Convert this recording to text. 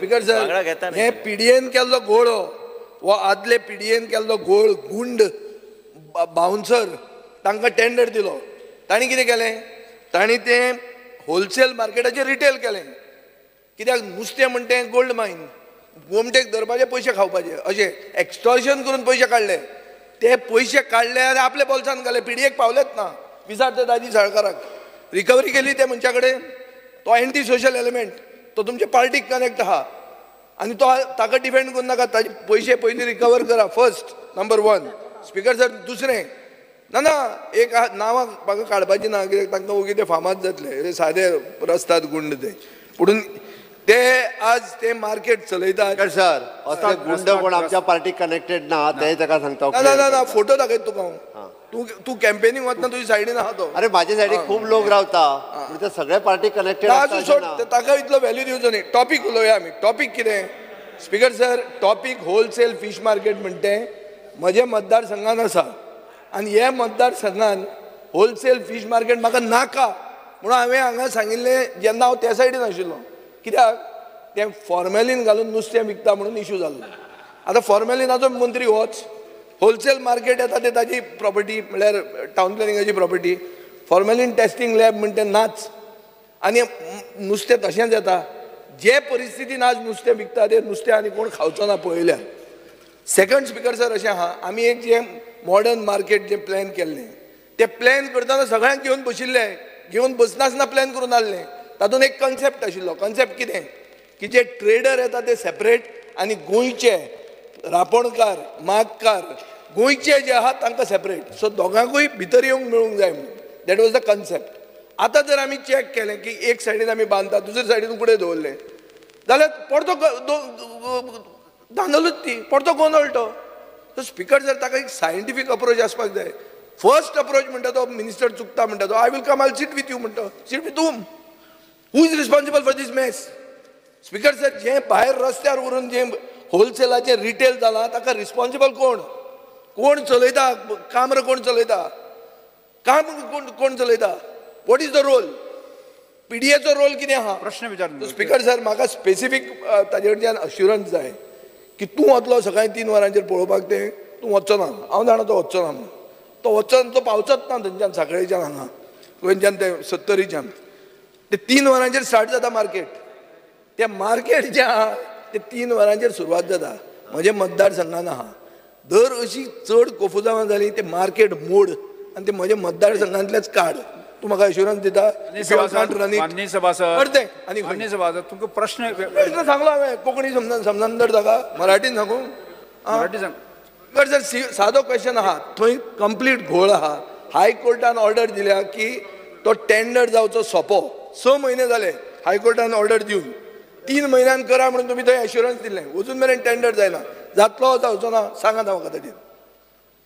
Speaker sir. हे पिडीएन केल्लो घोळ हो. आदले पिडीएन केल्लो घोळ गुंड बाउन्सर तांकां टेंडर दिलो. तांणी कितें केलें? तांणी तें होलसेल मार्केटाचेर रिटेल केलें. कित्याक नुस्तें म्हणटा तें गोल्ड मायन गोमटेक धरपाचे पयशे खावपाचे. अशें एक्स्टॉर्शन करून पयशे काडले ते पयशे काडले आनी आपल्या बोल्सान घाले पिडीएक पावलेच ना. विचार ते दाजी साळकाराक. रिकवरी केली त्या मनशा कडेन तो एंटी सोशल एलिमेंट तो तुमच्या पार्टीक कनेक्ट आहा. आनी तो ताका डिफेंड करून नाका. ताजे पयशे पयलीं रिकवर करा. First number one speaker sir दुसरें. ना ना एक आ- नांवां म्हाका काडपाची ना. कित्याक तांकां ओगी ते फामाद जातले. सादे रस्तात गुंड ते. पुणून ते आज ते मार्केट चलयतात. सर असले गुंड कोण आमच्या पार्टीक कनेक्टेड ना ते ताका सांगता ना ना ना फोटो दाखयत तुका हांव. तूं तूं कॅम्पेनींग वतना तुज्या सायडीन आहा तो. अरे माझ्या सायडीक खूप लोक रावता पूण ते सगळे पार्टी कनेक्टेड ताजो सोड ताका इतलो व्हॅल्यू दिवचो न्ही टॉपीक उलोवया आमी टॉपीक कितें? Speaker sir topic wholesale fish market म्हणटे म्हजे मतदारसंघान आसा. आनी हे मतदारसंघान होलसेल फीश मार्केट म्हाका नाका. म्हणून हांवें हांगा सांगिल्लें जेन्ना हांव त्या सायडीन आशिल्लो. कित्याक तें फॉर्मेलीन घालून नुस्तें विकता म्हणून इशू जाल्लो आतां फॉर्मेलिनाचो मंत्री होच होलसेल मार्केट येता ते ताजी प्रॉपर्टी म्हळ्यार टावन प्लॅनिंगाची प्रॉपर्टी फॉर्मेलीन टेस्टींग लॅब म्हण तें नाच. आनी नुस्तें तशेंच येता जे परिस्थितीन आज नुस्तें विकता ते नुस्तें आनी कोण खावचो ना पळयल्यार सेकंड स्पिकर सर अशें आहा आमी एक जें मॉडर्न मार्केट जें प्लॅन केल्लें तें प्लॅन करतना सगळ्यांक घेवन बशिल्ले. घेवन बसनासतना प्लॅन करून आसलें तातूंत एक कन्सेप्ट आशिल्लो. कन्सेप्ट कितें? की जे ट्रेडर येता ते सेपरेट आनी गोंयचे रापणकार मागकार गोंयचे जे आहात तांकां सेपरेट सो दोगांकूय भितर येवंक मेळूंक जाय म्हणून. दॅट वॉज द कन्सेप्ट आतां जर आमी चॅक केलें की एक सायडीन आमी बांदता दुसरे सायडीन उकडें दवरलें? जाल्यार परतो ग- धांदलूच ती. परतो गोंदळटो सो स्पिकर जर ताका एक सायंटिफीक अप्रोच आसपाक जाय. फर्स्ट अप्रोच म्हणटा तो मिनिस्टर चुकता म्हणटा तो I will come I sit with you म्हणटा. Sit with whom who is responsible for this mess speaker sir जें भायर रस्त्यार व्हरून जें होलसेलाचें रिटेल जालां ताका रिस्पॉन्सिबल कोण? कोण चलयता? काम्र कोण चलयता? काम कोण कोण चलयता? वॉट इज द रोल पीडीएचो रोल कितें आहा प्रश्न विचार स्पिकर सर म्हाका स्पेसिफीक ताजे कडच्यान अश्युरन्स जाय की तूं वतलो सकाळीं तीन वरांचेर पळोवपाक तें तूं वचचो ना. हांव जाणा तो वचचो ना तो वचचो ना तो पावचोच ना थंयच्यान सांखळेच्यान हांगा. गोंयच्यान ते सत्तरीच्यान. ते तीन वरांचेर स्टार्ट जाता मार्केट. तें मार्केट जें आहा तें तीन वरांचेर सुरवात जाता. म्हज्या मतदारसंघान आहा. दर अशी चड कोफुजावां जाली ते मार्केट मोड आनी ते म्हज्या मतदारसंघांतलेच काड. तूं म्हाका अश्युरन्स दिता सभासद तुमकां प्रश्न प्रश्न सांगलो हांवें कोंकणी समजन समजन तर ताका मराठीन सांगू. मराठी सांग. सादो क्वेश्चन आहा. थंय कंप्लीट घोळ आहा. हायकोर्टान ऑर्डर दिल्या की तो टेंडर जावचो सोंपो. स म्हयने जाले हायकोर्टान ऑर्डर दिवन तीन म्हयन्यान करा म्हणून तुमी थंय एश्युरन्स दिलें अजून मेरेन टेंडर जायना जातलो जावचो ना. सांगात म्हाका ताचेर